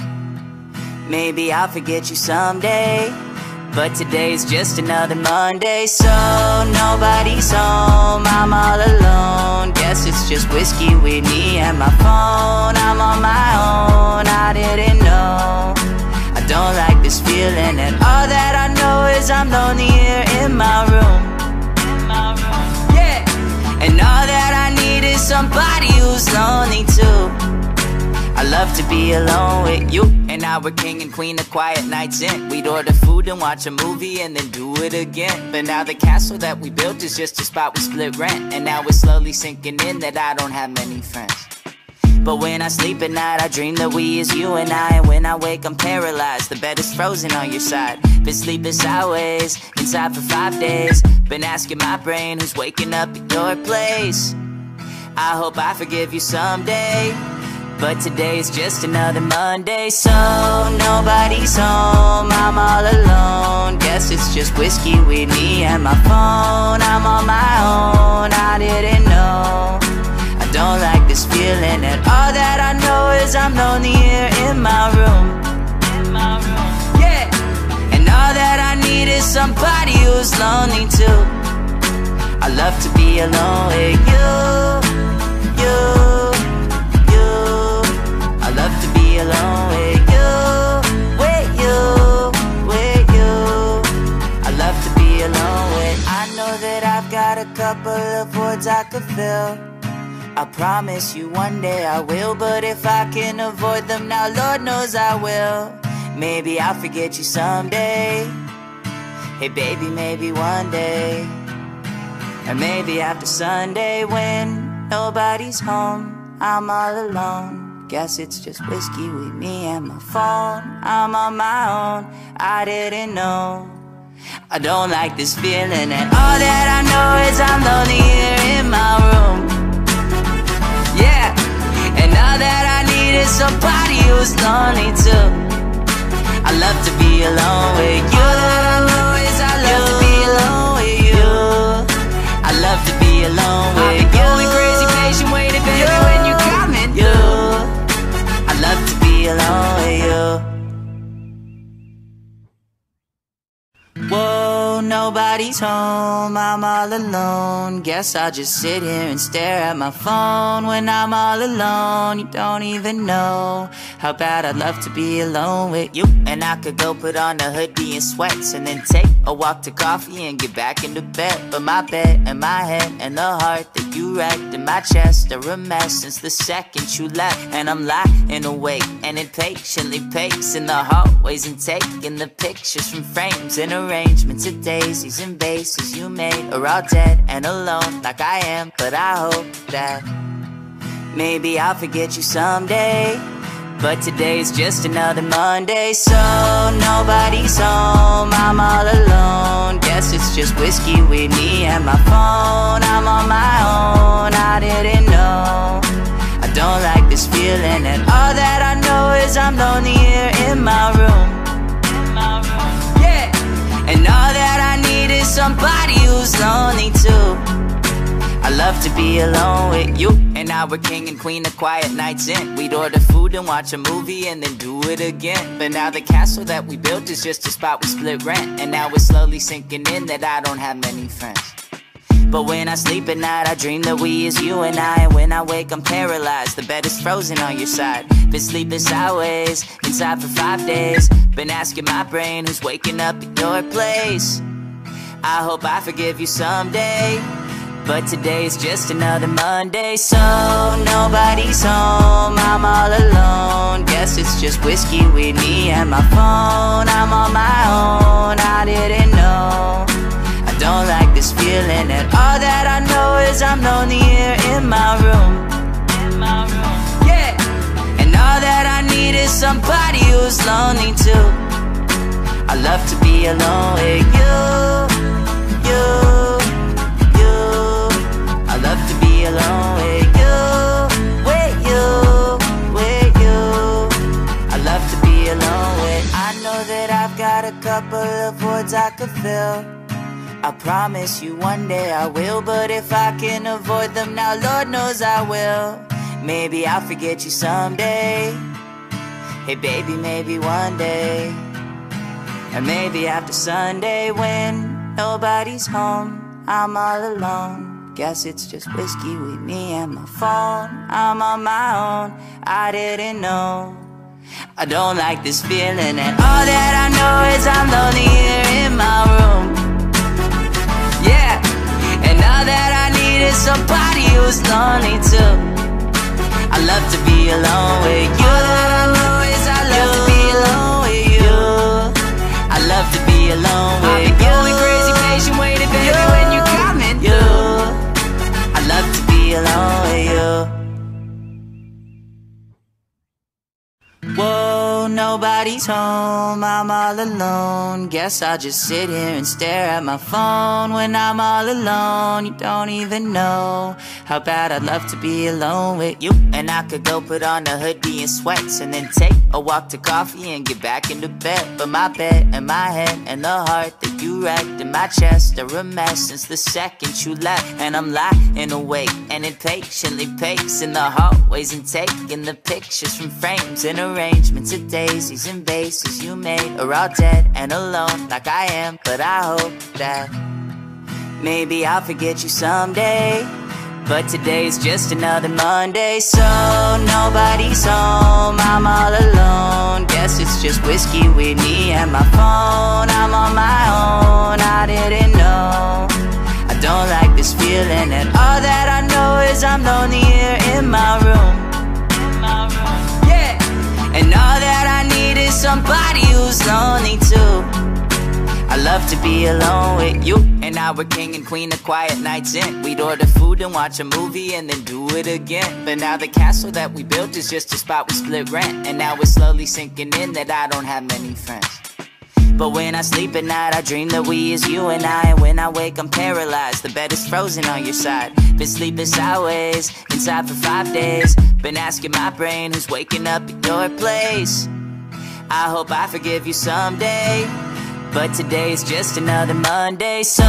maybe I'll forget you someday. But today's just another Monday, so nobody's home. I'm all alone. Guess it's just whiskey with me and my phone. I'm on my own. I didn't know. I don't like this feeling, and all that I know is I'm lonely here in my room. Somebody who's lonely too. I love to be alone with you. And now we're king and queen of quiet nights in. We'd order food and watch a movie and then do it again. But now the castle that we built is just a spot we split rent. And now it's slowly sinking in that I don't have many friends. But when I sleep at night, I dream that we is you and I. And when I wake, I'm paralyzed. The bed is frozen on your side. Been sleeping sideways, inside for five days. Been asking my brain who's waking up at your place. I hope I forgive you someday. But today's just another Monday, so nobody's home. I'm all alone. Guess it's just whiskey with me and my phone. I'm on my own. I didn't know. I don't like this feeling, and all that I know is I'm lonely here in my room. Yeah, and all that I need is somebody who's lonely too. I love to be alone with you, couple of voids I could fill. I promise you one day I will, but if I can avoid them now, Lord knows I will. Maybe I'll forget you someday. Hey, baby, maybe one day. Or maybe after Sunday when nobody's home, I'm all alone. Guess it's just whiskey with me and my phone. I'm on my own, I didn't know. I don't like this feeling, and all that I know is I'm lonely here in my room. Yeah, and all that I need is somebody who's lonely too. I love to be alone with you. All that I know is I love to be alone with you. I love to be alone I've with been you. going crazy, patient, waiting, baby, when you coming. You, I love to be alone with you. Nobody's home, I'm all alone. Guess I'll just sit here and stare at my phone when I'm all alone. You don't even know how bad I'd love to be alone with you. And I could go put on a hoodie and sweats and then take a walk to coffee and get back into bed. But my bed and my head and the heart that you wrecked in my chest are a mess since the second you left. And I'm lying awake and impatiently pacing the hallways and taking the pictures from frames and arrangements of daisies and bases you made are all dead and alone like I am. But I hope that maybe I'll forget you someday. But today's just another Monday, so nobody's home. I'm all alone. Guess it's just whiskey with me and my phone. I'm on my own. I didn't know. I don't like this feeling, and all that I know is I'm lonely here in my room. Yeah, and all that somebody who's lonely too. I love to be alone with you. And now we're king and queen of quiet nights in. We'd order food and watch a movie and then do it again. But now the castle that we built is just a spot we split rent. And now it's slowly sinking in that I don't have many friends. But when I sleep at night, I dream that we is you and I. And when I wake, I'm paralyzed. The bed is frozen on your side. Been sleeping sideways, inside for five days. Been asking my brain who's waking up at your place. I hope I forgive you someday But today's just another Monday. So nobody's home, I'm all alone. Guess it's just whiskey with me and my phone. I'm on my own, I didn't know. I don't like this feeling And all that I know is I'm lonely here in my room. Yeah. And all that I need is somebody who's lonely too. I love to be alone with you. Alone with you, with you, with you. I love to be alone with. I know that I've got a couple of voids I could fill. I promise you one day I will, but if I can avoid them now, Lord knows I will. Maybe I'll forget you someday. Hey baby, maybe one day. And maybe after Sunday when nobody's home, I'm all alone. Guess it's just whiskey with me and my phone. I'm on my own, I didn't know. I don't like this feeling, and all that I know is I'm lonely here in my room. Yeah, and all that I need is somebody who's lonely too. I love to be alone with you. All that I know is I love to be alone with you. I love to be alone with you. Alone with you. Whoa, nobody's home, I'm all alone. Guess I'll just sit here and stare at my phone when I'm all alone. You don't even know how bad I'd love to be alone with you. And I could go put on a hoodie and sweats and then take a walk to coffee and get back into bed. But my bed and my head and the heart that you wrecked in my chest are a mess since the second you left. And I'm lying awake and it impatiently pacing the hallways and taking the pictures from frames and arrangements of daisies and bases you made are all dead and alone like I am. But I hope that maybe I'll forget you someday. But today's just another Monday, so nobody's home. I'm all alone. Guess it's just whiskey with me and my phone. I'm on my own. I didn't know. I don't like this feeling, and all that I know is I'm lonely here in my room. Yeah, and all that somebody who's lonely too. I love to be alone with you. And now we're king and queen of quiet nights in. We'd order food and watch a movie and then do it again. But now the castle that we built is just a spot we split rent. And now it's slowly sinking in that I don't have many friends. But when I sleep at night, I dream that we is you and I. And when I wake, I'm paralyzed. The bed is frozen on your side. Been sleeping sideways, inside for five days. Been asking my brain who's waking up at your place. I hope I forgive you someday. But today's just another Monday, so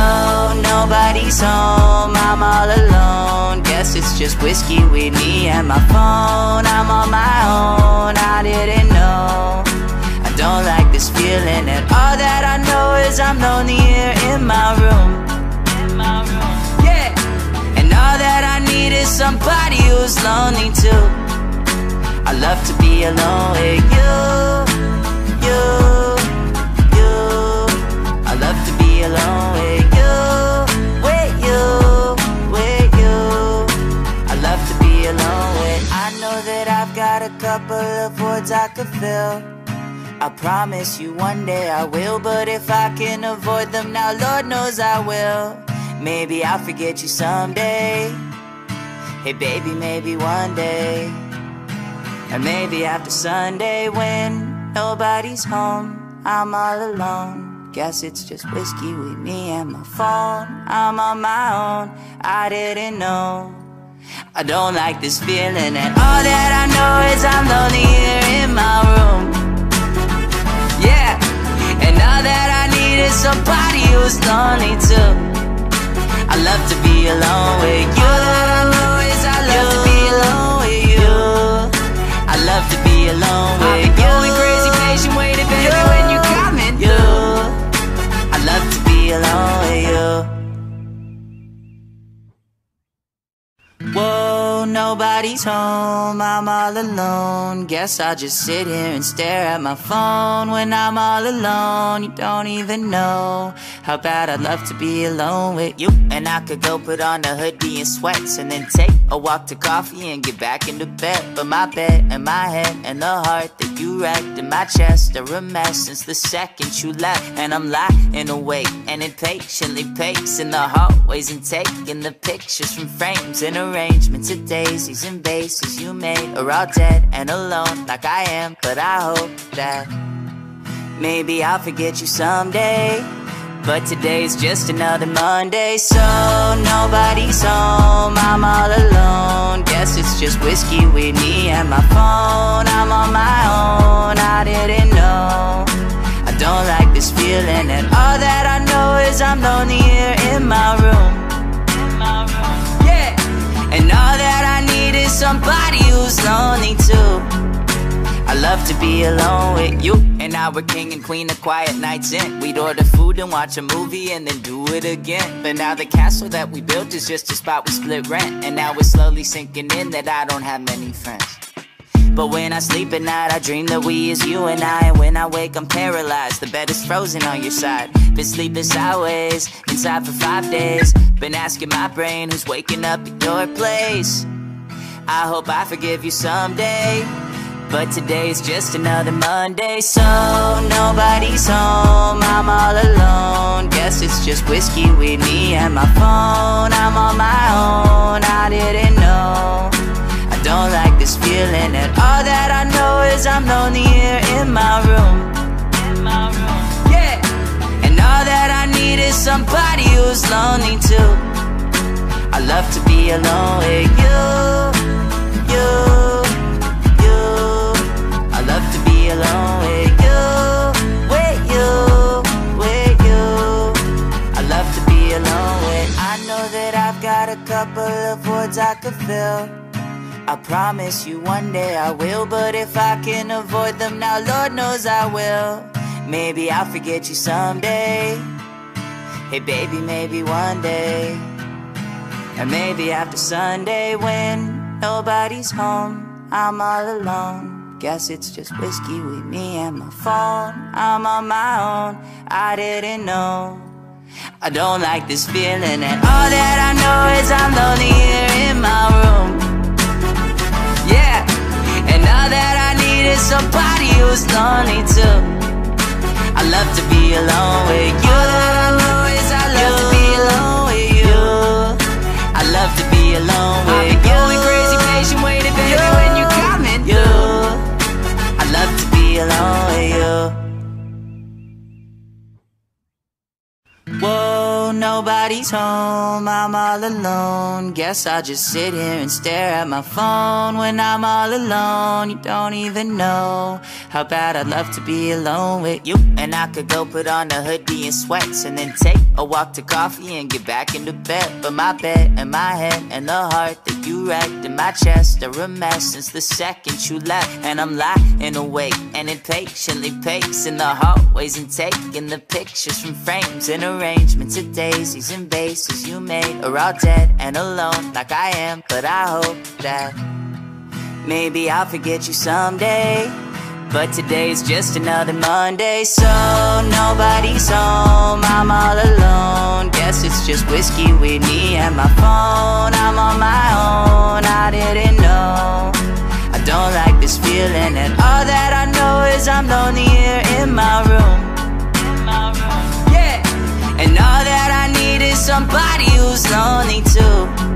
nobody's home. I'm all alone. Guess it's just whiskey with me and my phone. I'm on my own. I didn't know. I don't like this feeling, and all that I know is I'm lonely here in my room. Yeah, and all that I need is somebody who's lonely too. I love to be alone with you, you, I. Promise you one day I will, but if I can avoid them now, Lord knows I will. Maybe I'll forget you someday. Hey baby, maybe one day. Or maybe after Sunday when nobody's home, I'm all alone. Guess it's just whiskey with me and my phone. I'm on my own, I didn't know. I don't like this feeling, and all that I know is I'm lonely here in my room. Yeah, and all that I need is somebody who's lonely too. I love to be alone with you. All that I know is I love to be alone with you. I love to be alone with you. Whoa, nobody's home, I'm all alone. Guess I'll just sit here and stare at my phone when I'm all alone. You don't even know how bad I'd love to be alone with you. And I could go put on a hoodie and sweats and then take a walk to coffee and get back into bed. But my bed and my head and the heart that you wrecked in my chest are a mess since the second you left. And I'm lying awake and impatiently pacing the hallways and taking the pictures from frames and arrangements of daisies and bases you made are all dead and alone like I am. But I hope that Maybe I'll forget you someday. But today's just another Monday, so nobody's home. I'm all alone. Guess it's just whiskey with me and my phone. I'm on my own. I didn't know. I don't like this feeling, and all that I know is I'm lonely here in my room. All that I need is somebody who's lonely too. I love to be alone with you. And now we're king and queen of quiet nights in. We'd order food and watch a movie and then do it again. But now the castle that we built is just a spot we split rent. And now it's slowly sinking in that I don't have many friends. But when I sleep at night, I dream that we is you and I. And when I wake, I'm paralyzed. The bed is frozen on your side. Been sleeping sideways, inside for five days. Been asking my brain who's waking up at your place. I hope I forgive you someday. But today's just another Monday, so nobody's home. I'm all alone. Guess it's just whiskey with me and my phone. I'm on my own. I didn't know. Don't like this feeling, and all that I know is I'm lonely here in my room. Yeah, and all that I need is somebody who's lonely too. I love to be alone with you, you You I love to be alone with you, with you, with you. I love to be alone with. I know that I've got a couple of voids I could fill. I promise you one day I will, but if I can avoid them now, Lord knows I will. Maybe I'll forget you someday. Hey baby, maybe one day. And maybe after Sunday when nobody's home, I'm all alone. Guess it's just whiskey with me and my phone. I'm on my own, I didn't know. I don't like this feeling, and all that I know is I'm lonely here in my room. All that I need is somebody who's lonely too. I love to be alone with you. All that I know is I love you. to be alone with you. I love to be alone with I've been you. going crazy, patient, waiting, baby, when you coming You, I love to be alone with you. Nobody's home, I'm all alone. Guess I'll just sit here and stare at my phone when I'm all alone. You don't even know how bad I'd love to be alone with you. And I could go put on a hoodie and sweats and then take a walk to coffee and get back into bed. But my bed and my head and the heart that you wrecked in my chest are a mess since the second you left. And I'm lying awake and impatiently pacing the hallways and taking the pictures from frames and arrangements of daisies and bases you made are all dead and alone like I am. But I hope that maybe I'll forget you someday. But today's just another Monday, so nobody's home. I'm all alone. Guess it's just whiskey with me and my phone. I'm on my own. I didn't know. I don't like this feeling, and all that I know is I'm lonely here in my room. Yeah, and all that I is somebody who's lonely too.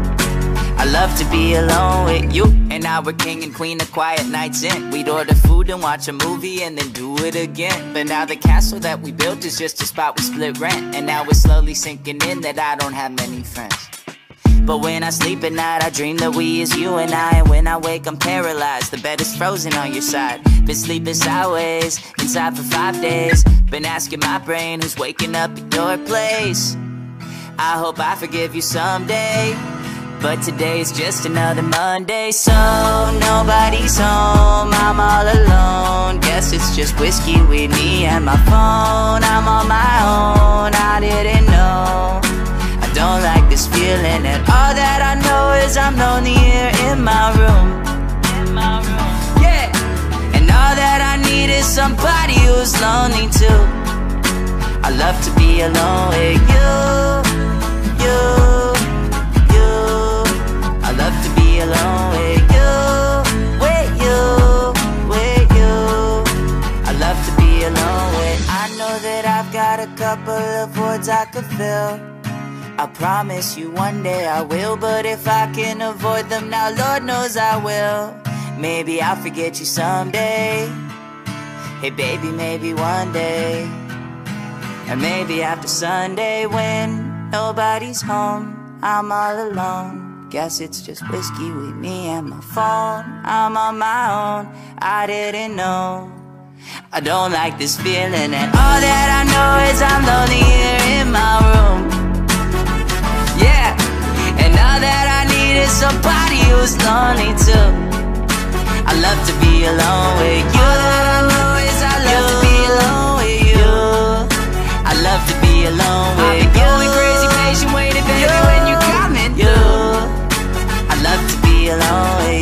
I love to be alone with you. And now we're king and queen of quiet nights in. We'd order food and watch a movie and then do it again. But now the castle that we built is just a spot we split rent. And now it's slowly sinking in that I don't have many friends. But when I sleep at night, I dream that we is you and I. And when I wake, I'm paralyzed. The bed is frozen on your side. Been sleeping sideways, inside for five days. Been asking my brain who's waking up at your place. I hope I forgive you someday. But today's just another Monday, so nobody's home. I'm all alone. Guess it's just whiskey with me and my phone. I'm on my own. I didn't know. I don't like this feeling, and all that I know is I'm lonely here in my room. Yeah, and all that I need is somebody who's lonely too. I love to be alone with you, you, you. I love to be alone with you, with you, with you. I love to be alone with. I know that I've got a couple of voids I could fill. I promise you one day I will, but if I can avoid them now, Lord knows I will. Maybe I'll forget you someday. Hey baby, maybe one day And maybe after Sunday when nobody's home I'm all alone. Guess it's just whiskey with me and my phone. I'm on my own, I didn't know. I don't like this feeling and all that I know is I'm lonely here in my room. Yeah, and all that I need is somebody who's lonely too. I love to be alone with you. All that I know is I love to be alone I love to be alone with I've been going crazy, patient, waiting, baby, you, when you coming through. You. I love to be alone with.